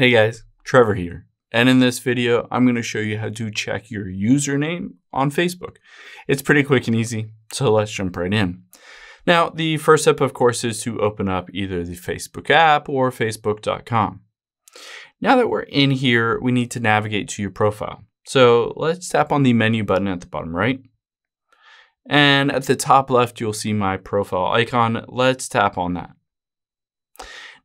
Hey guys, Trevor here. And in this video, I'm going to show you how to check your username on Facebook. It's pretty quick and easy, so let's jump right in. Now, the first step, of course, is to open up either the Facebook app or facebook.com. Now that we're in here, we need to navigate to your profile. So let's tap on the menu button at the bottom right. And at the top left, you'll see my profile icon. Let's tap on that.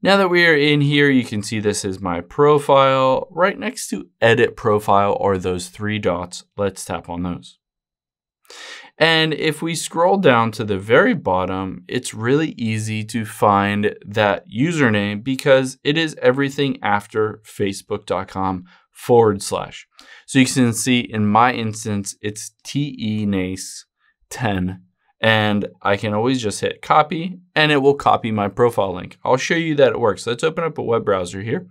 Now that we are in here, you can see this is my profile. Right next to edit profile are those three dots. Let's tap on those. And if we scroll down to the very bottom, it's really easy to find that username because it is everything after facebook.com forward slash. So you can see in my instance, it's TENACE10 and I can always just hit copy and it will copy my profile link. I'll show you that it works. Let's open up a web browser here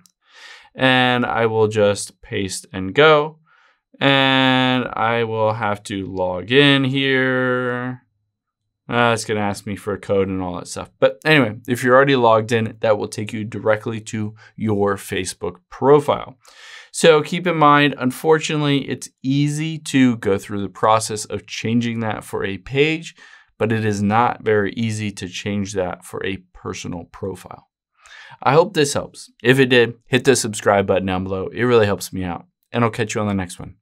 and I will just paste and go and I will have to log in here. Uh, it's going to ask me for a code and all that stuff. But anyway, if you're already logged in, that will take you directly to your Facebook profile. So keep in mind, unfortunately, it's easy to go through the process of changing that for a page but it is not very easy to change that for a personal profile. I hope this helps. If it did, hit the subscribe button down below. It really helps me out. And I'll catch you on the next one.